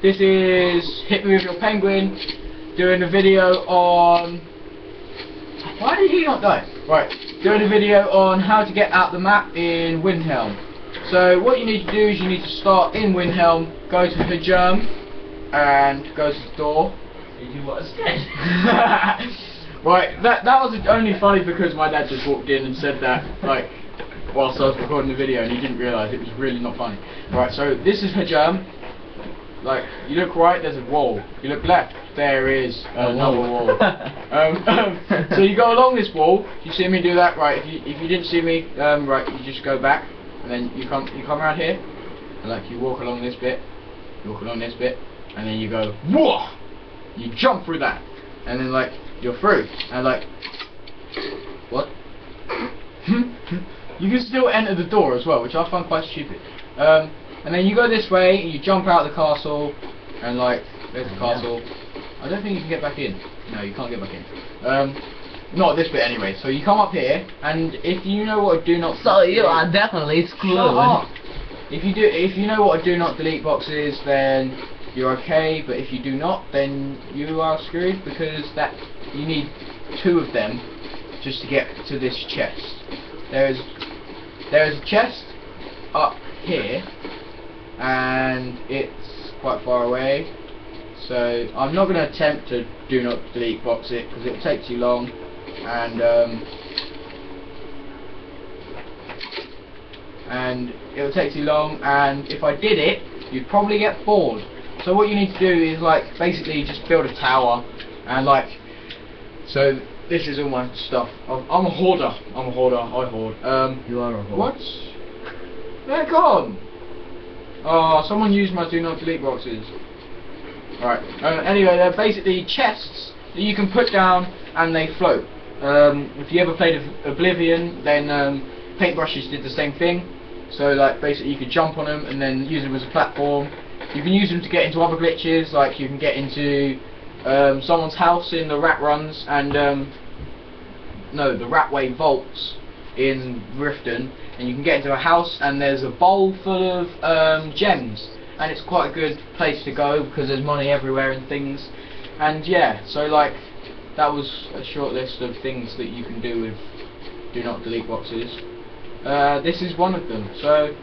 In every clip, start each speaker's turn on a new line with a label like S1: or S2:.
S1: This is Hit Me With Your Penguin doing a video on... Why did he not die? Right, doing a video on how to get out the map in Windhelm. So what you need to do is you need to start in Windhelm, go to Hjerim, and go to the door.
S2: You do what I said.
S1: right, that that was only funny because my dad just walked in and said that, like, whilst I was recording the video and he didn't realise it was really not funny. Right, so this is Hjerim. Like, you look right, there's a wall. You look left, there is another wall. um, um, so you go along this wall. You see me do that, right? If you if you didn't see me, um, right, you just go back, and then you come you come around here, and like you walk along this bit, you walk along this bit, and then you go whoa, you jump through that, and then like you're through, and like what? you can still enter the door as well, which I find quite stupid. Um, and then you go this way, and you jump out of the castle, and like, there's the castle. I don't think you can get back in. No, you can't get back in. Um, not this bit anyway. So you come up here, and if you know what a do not
S2: so you are definitely screwed.
S1: If you do, if you know what a do not delete box is, then you're okay. But if you do not, then you are screwed because that you need two of them just to get to this chest. There's there's a chest up here and it's quite far away. So I'm not going to attempt to do not delete box it because it takes take too long. And um, and it'll take too long. And if I did it you'd probably get bored. So what you need to do is like basically just build a tower and like so this is all my stuff. I'm, I'm a hoarder. I'm a hoarder. I hoard. Um,
S2: You are a hoarder.
S1: what? They're gone Oh, someone used my do not delete boxes. Alright, uh, anyway, they're basically chests that you can put down and they float. Um, if you ever played Oblivion, then um, paintbrushes did the same thing. So, like, basically you could jump on them and then use them as a platform. You can use them to get into other glitches, like you can get into um, someone's house in the rat runs and, um, no, the Ratway vaults in Riften and you can get into a house and there's a bowl full of um, gems. And it's quite a good place to go because there's money everywhere and things. And yeah so like that was a short list of things that you can do with do not delete boxes. Uh, this is one of them. So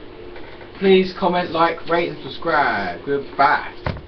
S1: please comment like rate and subscribe. Goodbye